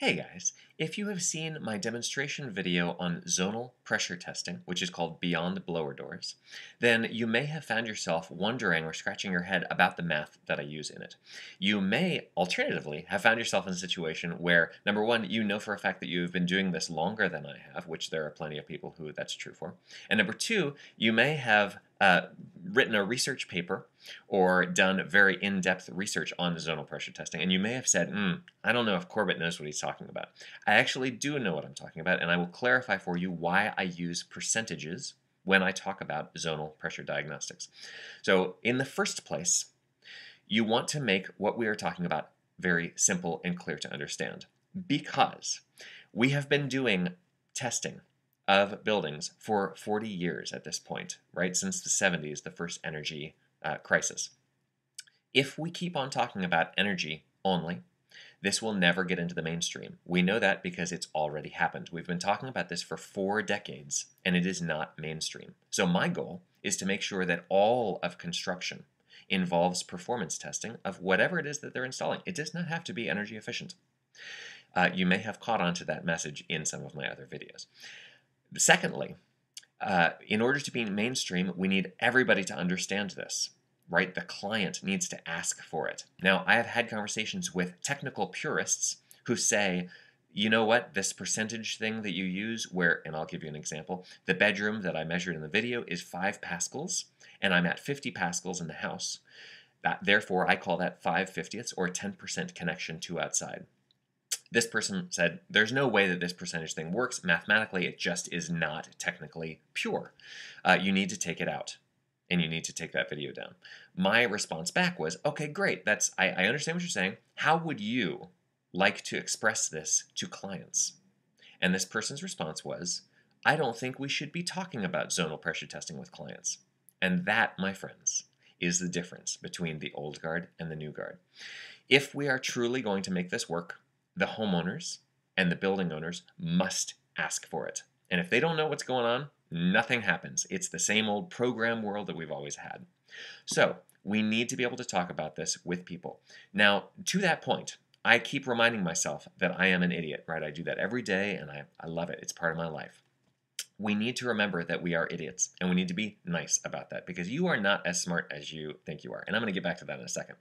Hey guys, if you have seen my demonstration video on zonal pressure testing, which is called Beyond Blower Doors, then you may have found yourself wondering or scratching your head about the math that I use in it. You may, alternatively, have found yourself in a situation where, number one, you know for a fact that you've been doing this longer than I have, which there are plenty of people who that's true for. And number two, you may have uh, written a research paper or done very in-depth research on zonal pressure testing, and you may have said, mm, I don't know if Corbett knows what he's talking about. I actually do know what I'm talking about, and I will clarify for you why I use percentages when I talk about zonal pressure diagnostics. So in the first place, you want to make what we are talking about very simple and clear to understand because we have been doing testing of buildings for 40 years at this point, right? Since the 70s, the first energy uh, crisis. If we keep on talking about energy only, this will never get into the mainstream. We know that because it's already happened. We've been talking about this for four decades, and it is not mainstream. So my goal is to make sure that all of construction involves performance testing of whatever it is that they're installing. It does not have to be energy efficient. Uh, you may have caught on to that message in some of my other videos. Secondly, uh, in order to be mainstream, we need everybody to understand this, right? The client needs to ask for it. Now, I have had conversations with technical purists who say, you know what, this percentage thing that you use, where, and I'll give you an example, the bedroom that I measured in the video is 5 pascals, and I'm at 50 pascals in the house. That, therefore, I call that 5 fiftieths or 10% connection to outside. This person said, there's no way that this percentage thing works. Mathematically, it just is not technically pure. Uh, you need to take it out and you need to take that video down. My response back was, okay, great. That's I, I understand what you're saying. How would you like to express this to clients? And this person's response was, I don't think we should be talking about zonal pressure testing with clients. And that, my friends, is the difference between the old guard and the new guard. If we are truly going to make this work, the homeowners and the building owners must ask for it. And if they don't know what's going on, nothing happens. It's the same old program world that we've always had. So we need to be able to talk about this with people. Now, to that point, I keep reminding myself that I am an idiot, right? I do that every day and I, I love it. It's part of my life. We need to remember that we are idiots and we need to be nice about that because you are not as smart as you think you are. And I'm going to get back to that in a second.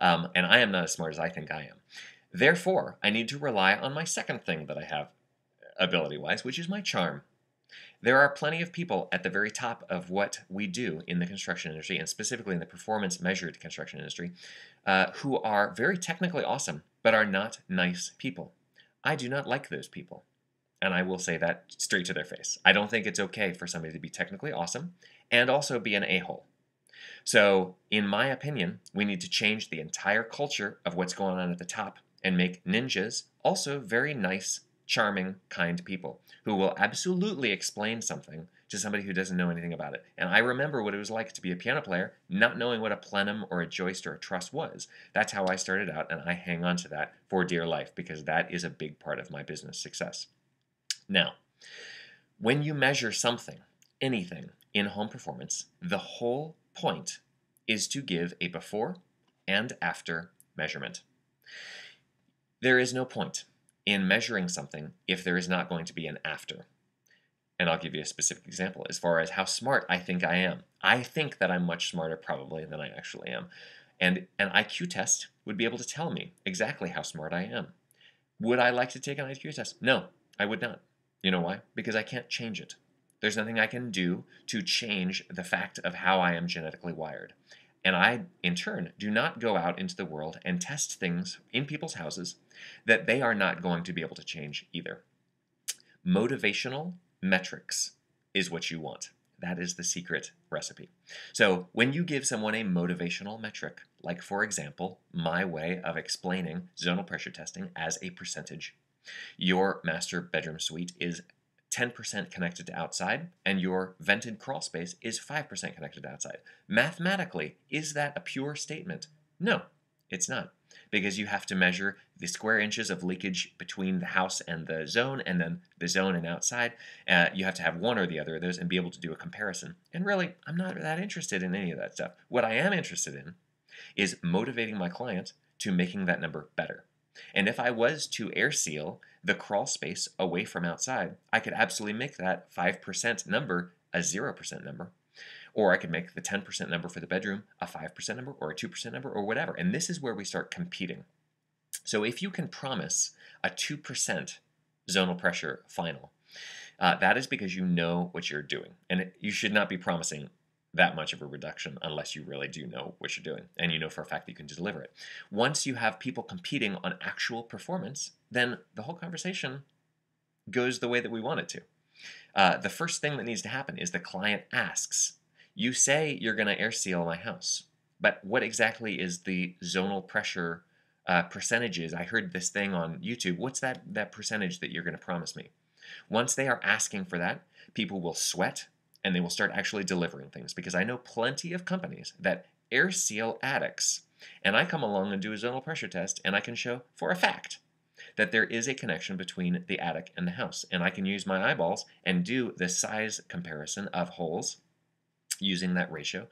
Um, and I am not as smart as I think I am. Therefore, I need to rely on my second thing that I have ability-wise, which is my charm. There are plenty of people at the very top of what we do in the construction industry, and specifically in the performance measured construction industry, uh, who are very technically awesome, but are not nice people. I do not like those people. And I will say that straight to their face. I don't think it's okay for somebody to be technically awesome and also be an a-hole. So, in my opinion, we need to change the entire culture of what's going on at the top and make ninjas also very nice, charming, kind people who will absolutely explain something to somebody who doesn't know anything about it. And I remember what it was like to be a piano player, not knowing what a plenum or a joist or a truss was. That's how I started out, and I hang on to that for dear life because that is a big part of my business success. Now, when you measure something, anything, in home performance, the whole point is to give a before and after measurement. There is no point in measuring something if there is not going to be an after. And I'll give you a specific example as far as how smart I think I am. I think that I'm much smarter probably than I actually am. And an IQ test would be able to tell me exactly how smart I am. Would I like to take an IQ test? No, I would not. You know why? Because I can't change it. There's nothing I can do to change the fact of how I am genetically wired. And I, in turn, do not go out into the world and test things in people's houses that they are not going to be able to change either. Motivational metrics is what you want. That is the secret recipe. So when you give someone a motivational metric, like for example, my way of explaining zonal pressure testing as a percentage, your master bedroom suite is 10% connected to outside, and your vented crawl space is 5% connected to outside. Mathematically, is that a pure statement? No, it's not. Because you have to measure the square inches of leakage between the house and the zone, and then the zone and outside. Uh, you have to have one or the other of those and be able to do a comparison. And really, I'm not that interested in any of that stuff. What I am interested in is motivating my client to making that number better. And if I was to air seal the crawl space away from outside, I could absolutely make that 5% number a 0% number. Or I could make the 10% number for the bedroom a 5% number or a 2% number or whatever. And this is where we start competing. So if you can promise a 2% zonal pressure final, uh, that is because you know what you're doing. And it, you should not be promising that much of a reduction unless you really do know what you're doing and you know for a fact that you can deliver it. Once you have people competing on actual performance, then the whole conversation goes the way that we want it to. Uh, the first thing that needs to happen is the client asks, You say you're going to air seal my house, but what exactly is the zonal pressure uh, percentages? I heard this thing on YouTube. What's that, that percentage that you're going to promise me? Once they are asking for that, people will sweat and they will start actually delivering things because I know plenty of companies that air seal attics and I come along and do a zonal pressure test and I can show for a fact that there is a connection between the attic and the house and I can use my eyeballs and do the size comparison of holes using that ratio.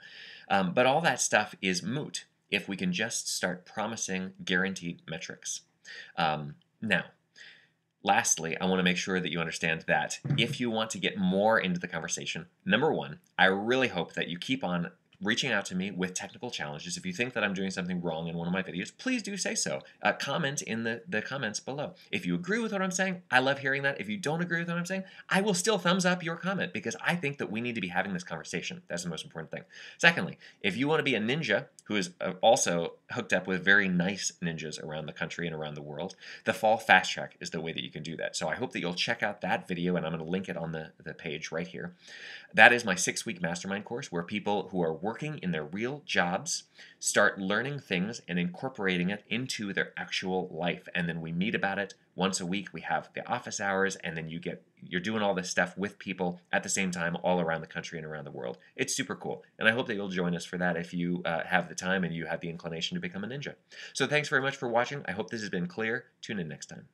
Um, but all that stuff is moot if we can just start promising guaranteed metrics. Um, now Lastly, I want to make sure that you understand that if you want to get more into the conversation, number one, I really hope that you keep on reaching out to me with technical challenges. If you think that I'm doing something wrong in one of my videos, please do say so. Uh, comment in the, the comments below. If you agree with what I'm saying, I love hearing that. If you don't agree with what I'm saying, I will still thumbs up your comment because I think that we need to be having this conversation. That's the most important thing. Secondly, if you want to be a ninja who is uh, also hooked up with very nice ninjas around the country and around the world, the Fall Fast Track is the way that you can do that. So I hope that you'll check out that video and I'm going to link it on the, the page right here. That is my six-week mastermind course where people who are working in their real jobs start learning things and incorporating it into their actual life. And then we meet about it once a week. We have the office hours, and then you get you're doing all this stuff with people at the same time all around the country and around the world. It's super cool, and I hope that you'll join us for that if you uh, have the time and you have the inclination to become a ninja. So thanks very much for watching. I hope this has been clear. Tune in next time.